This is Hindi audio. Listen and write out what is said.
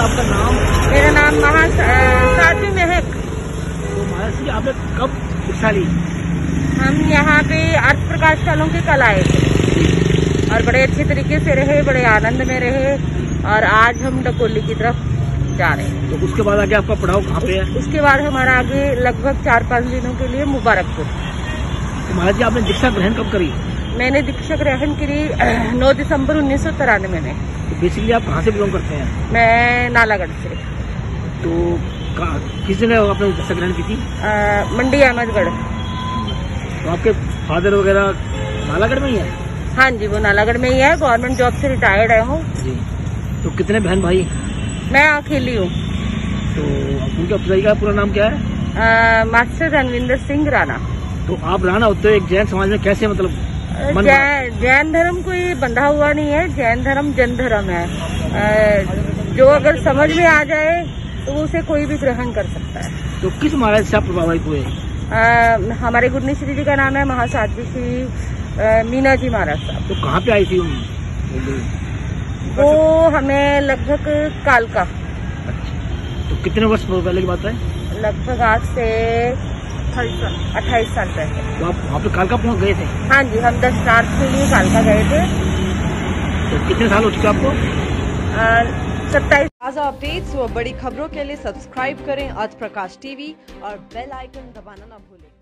आपका नाम? मेरा नाम महा साध्वी महक। तो महाराज जी आपने कब शिक्षा ली हम यहाँ पे अर्थ प्रकाश शालों के कल आए थे। और बड़े अच्छे तरीके से रहे बड़े आनंद में रहे और आज हम डकोली की तरफ़ जा रहे हैं। तो उसके बाद आगे आपका पढ़ाओ कहाँ पे है? उसके बाद हमारा आगे लगभग चार पाँच दिनों के लिए मुबारकपुर। तो महाराज जी आपने दीक्षा ग्रहण कब करी? मैंने दीक्षा ग्रहण करी नौ दिसंबर उन्नीस सौ तिरानवे में। तो बेसिकली आप कहाँ से बिलोंग करते हैं? मैं नालागढ़ से। तो किस जगह आपने दीक्षा ग्रहण की थी? अ, मंडी अहमदगढ़ तो आपके फादर वगैरह नालागढ़ में ही है? हाँ जी वो नालागढ़ में ही है। गवर्नमेंट जॉब से रिटायर्ड है हूँ जी। तो कितने बहन भाई? मैं अकेली हूँ। तो उनके पिताजी का पूरा नाम क्या है? मास्टर रणविंदर सिंह राणा। तो आप राणा होते हो एक जैन समाज में कैसे मतलब जैन धर्म कोई बंधा हुआ नहीं है जैन धर्म जन धर्म है। जो अगर समझ में आ जाए तो उसे कोई भी ग्रहण कर सकता है। तो किस महाराज से आप प्रभावित हुए? हमारे गुरनी श्री जी का नाम है महासाध्वी श्री मीना जी महाराज साहब। तो कहाँ पे आई थी वो? हमें लगभग काल का अच्छा। तो कितने वर्ष पहले की बात है? लगभग आज से अट्ठाईस साल पहले तो आप वहाँ पे कालका पहुँच गए थे? हाँ जी हम दस चार्ज के लिए कालका गए थे। तो कितने साल हो चुके आपको? सत्ताईस। ताज़ा अपडेट्स व बड़ी खबरों के लिए सब्सक्राइब करें आज प्रकाश टीवी और बेल आइकन दबाना ना भूलें।